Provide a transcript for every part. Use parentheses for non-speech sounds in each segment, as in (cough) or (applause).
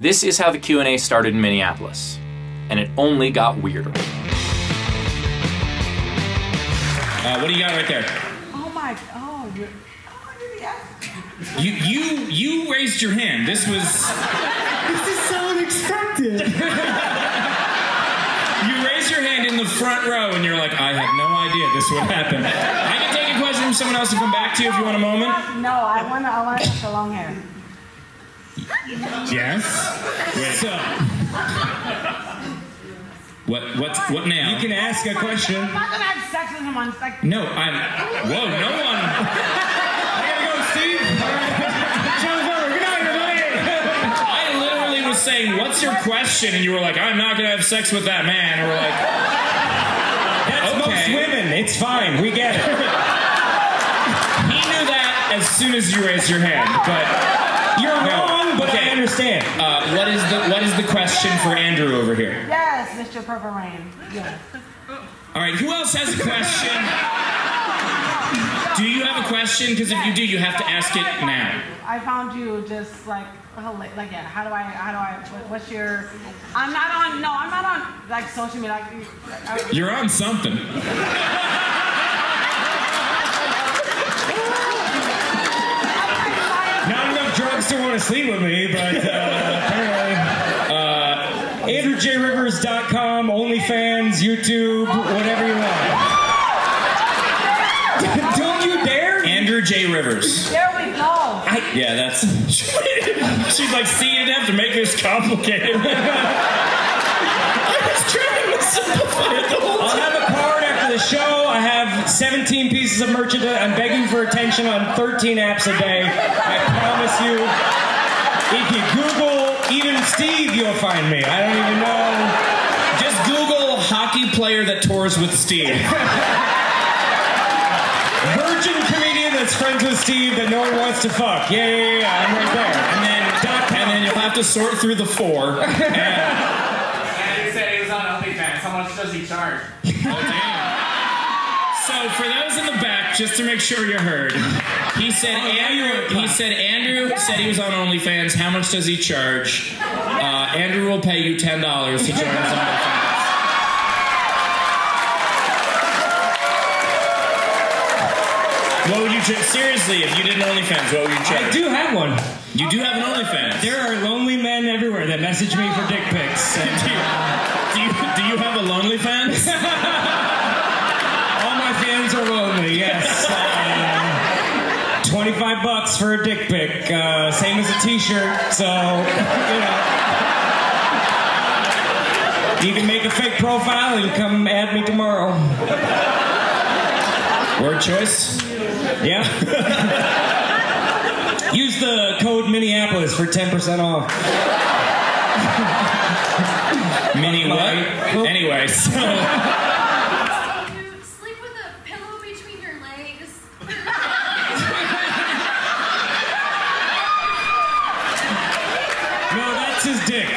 This is how the Q&A started in Minneapolis, and it only got weirder. Uh, what do you got right there? Oh my, oh, you're, oh, you're the You you you raised your hand. This was This is so unexpected. (laughs) you raised your hand in the front row, and you're like, I had no idea this would happen. I can take a question from someone else and come back to you if you want a moment. No, I want to, I want to have the long hair. Yes. So, what what what now? You can ask a question. I'm not gonna have sex with him on like. No, I'm. Whoa, no one. (laughs) I gotta go, Steve. Show's over. Good night, everybody. I literally was saying, "What's your question?" And you were like, "I'm not gonna have sex with that man." And we're like, That's Okay. most women. It's fine. We get it. (laughs) he knew that as soon as you raised your hand. But You're wrong, but Okay. I understand. uh, what is the what is the question for Andrew over here? Yes, Mr. Purple Rain. Yes. All right, who else has a question? Do you have a question? Because if you do, you have to ask it now. I found you just like, well, like, like, yeah. How do I? How do I? What's your? I'm not on. No, I'm not on like social media. Like, I, You're on something. Enough drugs want to sleep with me, but uh, apparently. Uh, AndrewJRivers.com, OnlyFans, YouTube, whatever you want. (laughs) Don't you dare! Andrew J. Rivers. there we go. Yeah, that's. (laughs) She's like, see, you didn't have to make this complicated. (laughs) I was trying to simplify it the whole I'll time. The show. I have 17 pieces of merchandise. I'm begging for attention on 13 apps a day. I promise you. If you Google even Steve, you'll find me. I don't even know. Just Google hockey player that tours with Steve. Virgin comedian that's friends with Steve that no one wants to fuck. Yeah, yeah, yeah. I'm right there. And then, and then you'll have to sort through the four. (laughs) And, Andrew said he was on OnlyFans. How much does he charge? oh, damn. So for those in the back, just to make sure you heard, he said Andrew. He said Andrew said he was on OnlyFans. How much does he charge? Uh, Andrew will pay you ten dollars to join his OnlyFans. What would you cha- seriously? If you did an OnlyFans, what would you charge? I do have one. You do have an OnlyFans. There are lonely men everywhere that message me for dick pics. And do, you, do you do you have a lonely fans? (laughs) all my fans are lonely, yes. Um, 25 bucks for a dick pic, uh, same as a t-shirt, so, (laughs) you know. You can make a fake profile and come add me tomorrow. Word choice. Yeah. (laughs) Use the code Minneapolis for 10% off. (laughs) Mini what? Anyway, so You sleep with a pillow between your legs. No, that's his dick.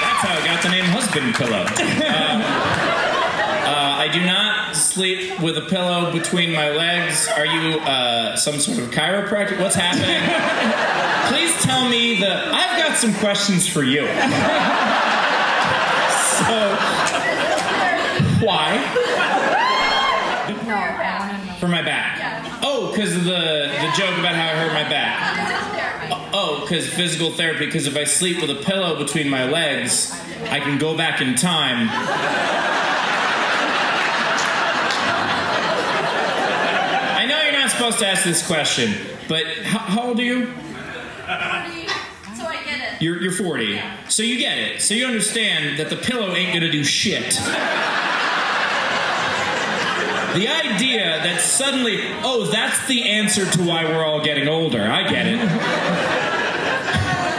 that's how I got the name husband pillow. Uh, (laughs) uh, I do not sleep with a pillow between my legs. Are you uh, some sort of chiropractor? What's happening? (laughs) Please tell me the. I've got some questions for you. (laughs) So, why? No, I want to know. For my back. Oh, because of the the joke about how I hurt my back. Oh, because physical therapy. Because if I sleep with a pillow between my legs, I can go back in time. I know you're not supposed to ask this question, but how, how old are you? 40. so I get it. You're, you're 40. So you get it. So you understand that the pillow ain't gonna do shit. The idea that suddenly, oh, that's the answer to why we're all getting older. I get it.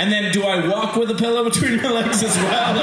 And then do I walk with a pillow between my legs as well?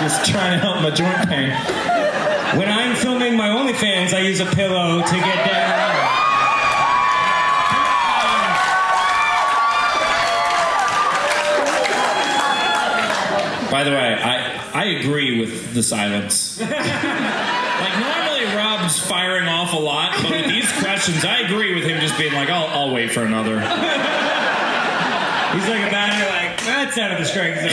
Just trying to help my joint pain. When I'm filming my OnlyFans, I use a pillow to get down. By the way, I I agree with the silence. (laughs) like normally Rob's firing off a lot, but with these questions, I agree with him just being like, "I'll, I'll wait for another." He's like a batter, like, that's out of the strike zone. (laughs)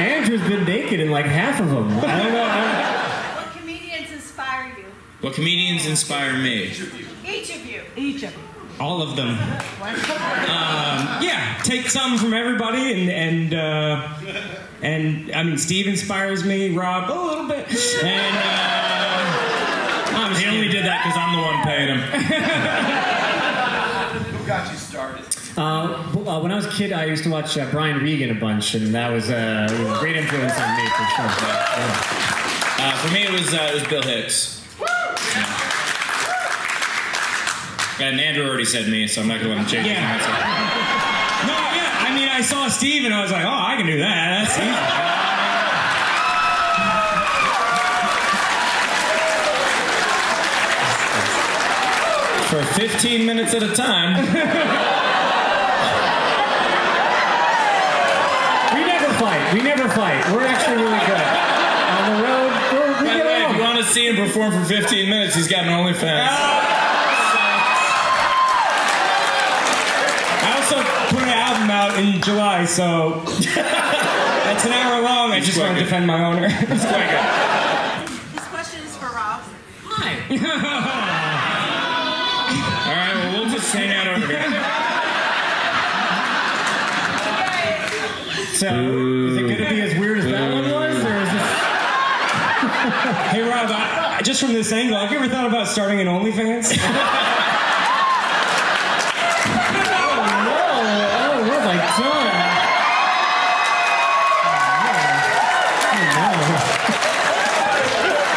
Andrew's been naked in like half of them. I don't know. I What comedians inspire you? What comedians inspire me? Each of you. Each of you. All of them. Um, yeah, take some from everybody, and and uh, and I mean, Steve inspires me, Rob a little bit, and uh, I'm He only did that because I'm the one paying him. Who got you started? Uh, uh, when I was a kid, I used to watch uh, Brian Regan a bunch, and that was uh, a great influence on me for sure. Yeah. Uh, for me, it was uh, it was Bill Hicks. Yeah. And Andrew already said me, so I'm not gonna let him change his Yeah. answer. Yeah. I saw Steve, and I was like, oh, I can do that. That's easy. For 15 minutes at a time. (laughs) We never fight. We never fight. We're actually really good. On the road, we're, we By get way, if you want to see him perform for 15 minutes, he's got an OnlyFans. I out in July, so (laughs) that's an hour long. I just want to defend my owner. It's quite good. This question is for Rob. All right, well, we'll just hang out over here. So, is it going to be as weird as that one was, or is this? (laughs) hey, Rob, I, I- just from this angle, have you ever thought about starting an OnlyFans? (laughs) Oh, what have I done?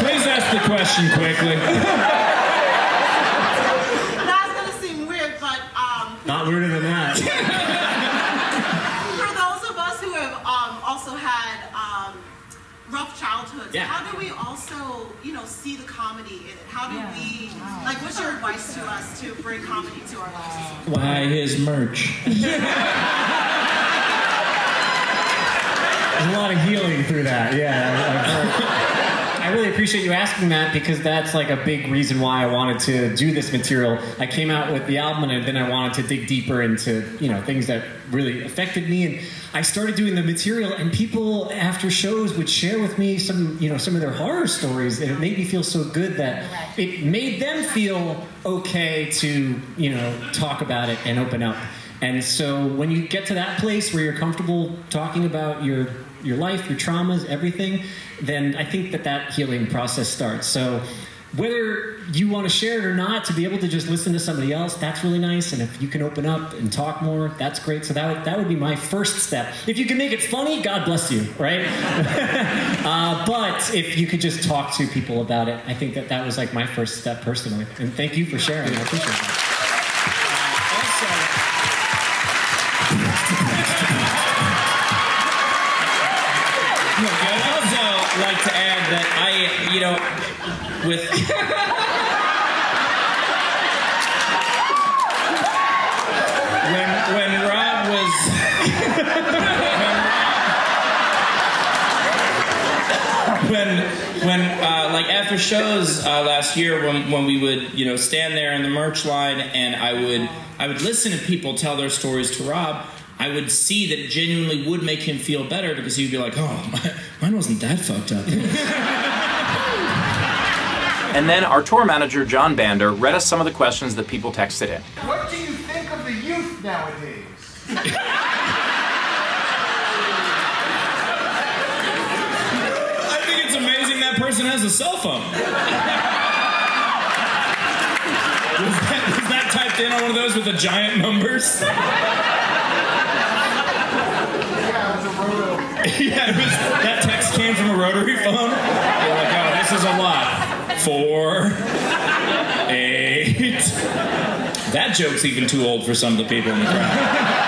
Please ask the question quickly. That's gonna seem weird, but um, Not weirder than that. for those of us who have um, also had um, rough childhoods, Yeah. how do we also, you know, see the comedy in it? How do we, like, what's your advice to us to bring comedy to our lives? Buy his merch. (laughs) There's a lot of healing through that. Yeah. I really appreciate you asking that because that's like a big reason why I wanted to do this material. I came out with the album and then I wanted to dig deeper into, you know, things that really affected me and I started doing the material and people after shows would share with me some, you know, some of their horror stories and it made me feel so good that it made them feel okay to, you know, talk about it and open up. And so when you get to that place where you're comfortable talking about your your life, your traumas, everything, then I think that that healing process starts. So whether you want to share it or not, to be able to just listen to somebody else, that's really nice. And if you can open up and talk more, that's great. So that would, that would be my first step. If you can make it funny, God bless you, right? (laughs) uh, but if you could just talk to people about it, I think that that was like my first step personally. And thank you for sharing. I appreciate that. Like to add that I, you know, with. when, when Rob was. when when uh, like after shows uh, last year when, when we would you know stand there in the merch line and I would I would listen to people tell their stories to Rob I would see that it genuinely would make him feel better because he'd be like oh mine wasn't that fucked up And then our tour manager, John Bander, read us some of the questions that people texted in. What do you think of the youth nowadays? I think it's amazing that person has a cell phone was that, was that typed in on one of those with the giant numbers Yeah, it was a roto. (laughs) yeah, was, that text came from a rotary phone. You're like, oh, this is a lot. Four, eight. That joke's even too old for some of the people in the crowd.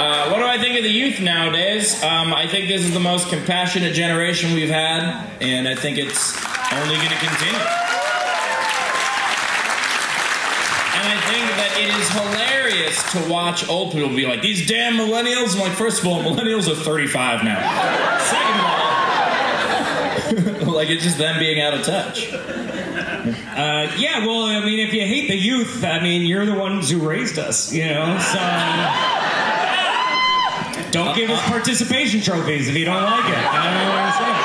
Uh, what do I think of the youth nowadays? Um, I think this is the most compassionate generation we've had, and I think it's only going to continue. And I think it is hilarious to watch old people be like, these damn millennials. I'm like, first of all, millennials are 35 now. Second of all, (laughs) like it's just them being out of touch. Uh, yeah, well, I mean, if you hate the youth, I mean, you're the ones who raised us, you know? So. Don't give us participation trophies if you don't like it. I don't know what I'm saying.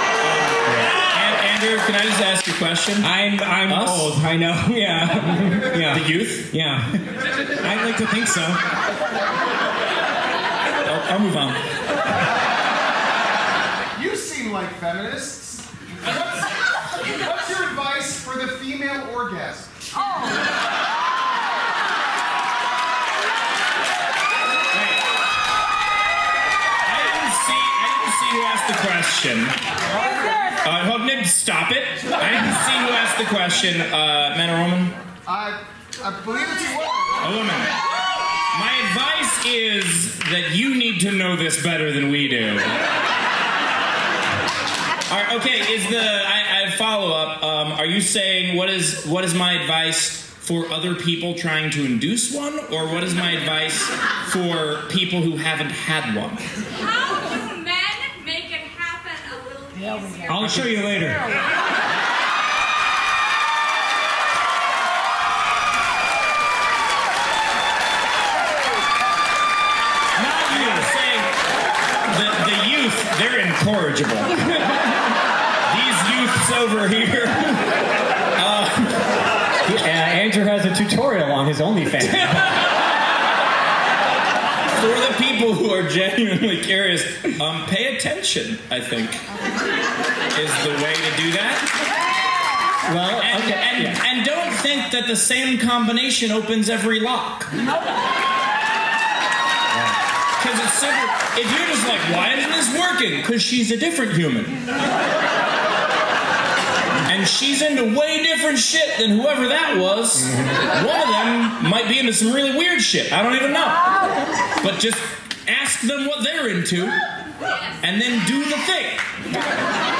And, Andrew, can I just ask you a question? I'm I'm Us? old. I know. (laughs) Yeah. (laughs) yeah. the youth? Yeah. I'd like to think so. I'll, I'll move on. You seem like feminists. What's, what's your advice for the female orgasm? I didn't see. I didn't see who asked the question. Uh, hold, Nick, stop it. I didn't see who asked the question. Uh, man or woman? I, I believe it's a woman. A woman. My advice is that you need to know this better than we do. All right, okay, is the I, I follow up? Um, are you saying what is what is my advice for other people trying to induce one, or what is my advice for people who haven't had one? How do men make it happen a little easier? I'll show you later. Not you. Saying the, the youth, they're incorrigible. These youths over here. Uh, Andrew has a tutorial on his OnlyFans. (laughs) For the people who are genuinely curious, um, pay attention, I think, is the way to do that. well, And, okay. and, yeah. and don't think that the same combination opens every lock. Because it's super. If you're just like, why isn't this working? Because she's a different human. And she's into way different shit than whoever that was. One of them might be into some really weird shit. I don't even know. But just ask them what they're into and then do the thing.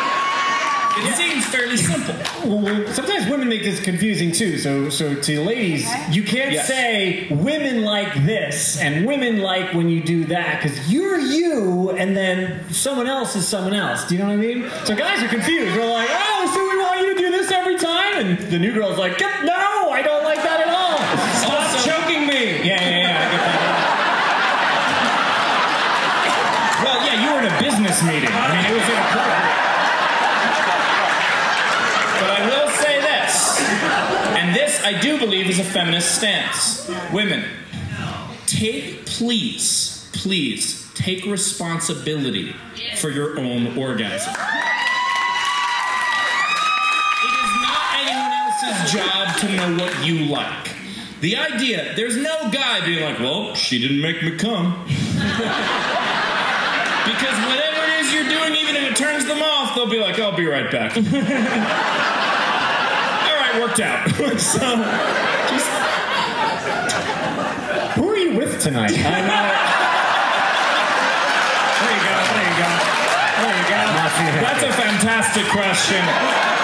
It seems fairly simple. Well, sometimes women make this confusing too. So, so to ladies, you can't Yes. say women like this and women like when you do that because you're you, and then someone else is someone else. Do you know what I mean? So guys are confused. They're like, "Oh, so this every time," and the new girl's like, "Get- "No, I don't like that at all." Stop Also- choking me. Yeah, yeah, yeah. I get that. Well, yeah, you were in a business meeting. I mean, it was inappropriate. But I will say this, and this I do believe is a feminist stance. Women, take, please, please, take responsibility for your own orgasm. Else's job to know what you like. The idea, there's no guy being like, well, she didn't make me come. Because whatever it is you're doing, even if it turns them off, they'll be like, I'll be right back. (laughs) All right, worked out. (laughs) so, just, Who are you with tonight? I'm. There you go. There you go. There you go. that's a fantastic question.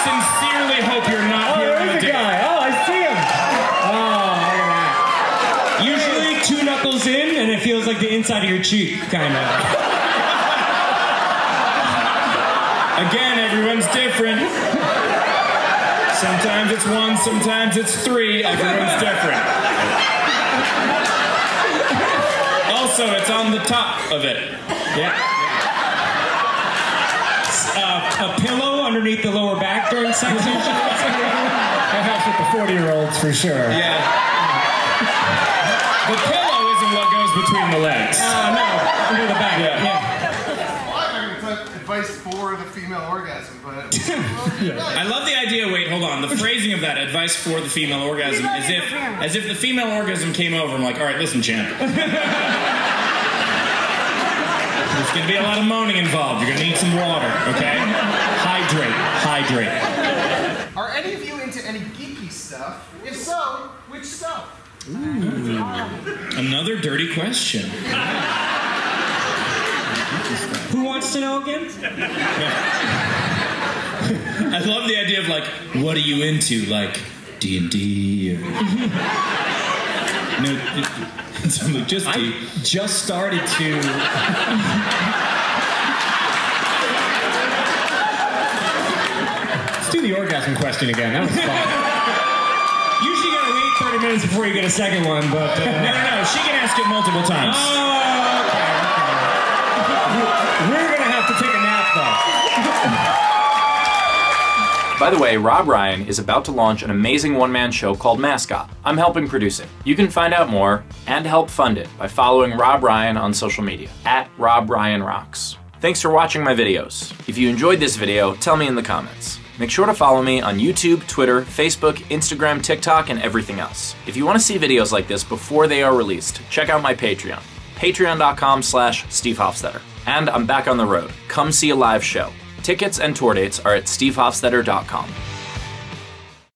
I sincerely hope you're not Oh, here on a a date. guy. Oh, I see him. Oh, look at that. Usually two knuckles in, and it feels like the inside of your cheek, kind of. Again, everyone's different. Sometimes it's one, sometimes it's three. Everyone's different. Also, it's on the top of it. Yeah. Uh, a pillow underneath the lower back during sex usually. (laughs) That helps with the 40 year olds for sure. Yeah. The pillow isn't what goes between the legs. Oh no, under the back. Yeah. yeah. Well, I'm not going to put advice for the female orgasm, but. (laughs) I love the idea. Wait, hold on. The phrasing of that advice for the female orgasm, as if as if the female orgasm came over. I'm like, all right, listen, champ. (laughs) There's gonna be a lot of moaning involved. You're gonna need some water, okay? Hydrate, hydrate. Are any of you into any geeky stuff? If so, which stuff? Another dirty question. Who wants to know again? (laughs) I love the idea of like, what are you into? Like, D and D or (laughs) no? (laughs) I'm just D. Just started to. Let's do the orgasm question again. That was fun. (laughs) Usually you gotta wait 30 minutes before you get a second one, but. Uh, No, no, no. She can ask it multiple times. Oh, okay, okay. We're gonna have to take a nap though. By the way, Rob Ryan is about to launch an amazing one man show called Mascot. I'm helping produce it. You can find out more and help fund it by following Rob Ryan on social media at Rob Ryan Rocks. Thanks for watching my videos. If you enjoyed this video, tell me in the comments. Make sure to follow me on YouTube, Twitter, Facebook, Instagram, TikTok, and everything else. If you want to see videos like this before they are released, check out my Patreon, patreon.com slash Steve Hofstetter. And I'm back on the road. Come see a live show. Tickets and tour dates are at stevehofstetter.com.